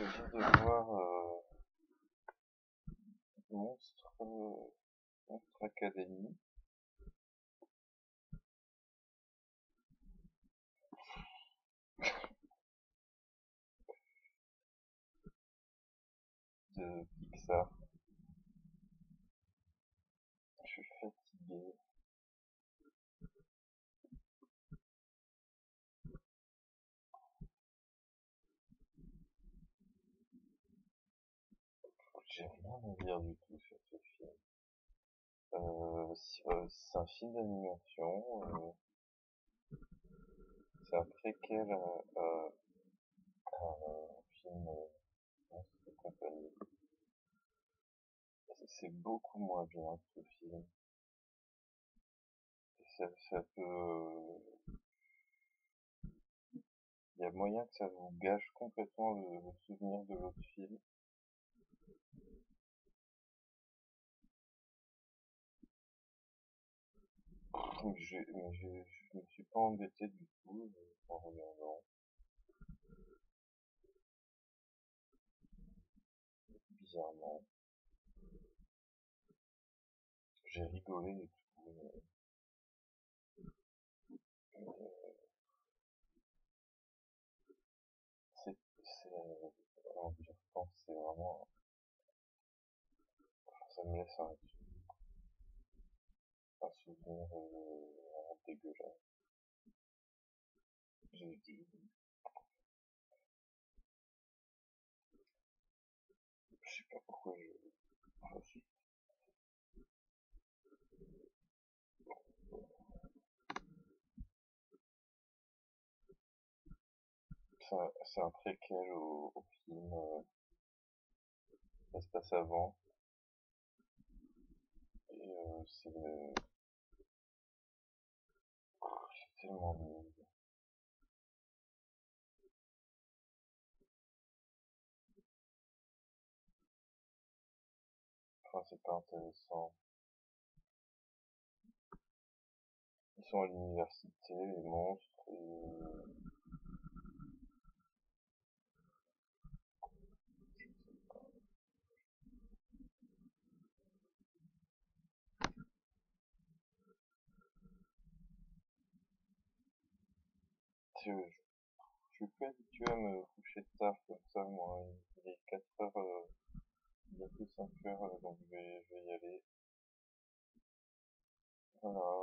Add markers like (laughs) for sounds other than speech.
j'ai vu de voir euh, Monstre, euh, Monstre Academy. (laughs) de Pixar. Je suis fatigué. J'ai rien à dire du tout sur ce film. Euh, c'est un film d'animation. Euh, c'est un préquel à, un film. C'est beaucoup moins bien que ce film. Ça, ça peut... Il y a moyen que ça vous gâche complètement le souvenir de l'autre film. Je, mais je, je me suis pas embêté du tout en regardant. Bizarrement. J'ai rigolé et tout. Mais... C'est, c'est, en dire c'est vraiment, ça me laisse un euh, je sais pas pourquoi je. C'est un préquel au, film, euh, se passe avant. Euh, Enfin, c'est pas intéressant. Ils sont à l'université, les monstres, et... Je, je suis plus habitué à me coucher tard comme ça, moi. Il est 4 heures, euh, bientôt 5 heures, donc je vais, je vais y aller. Voilà.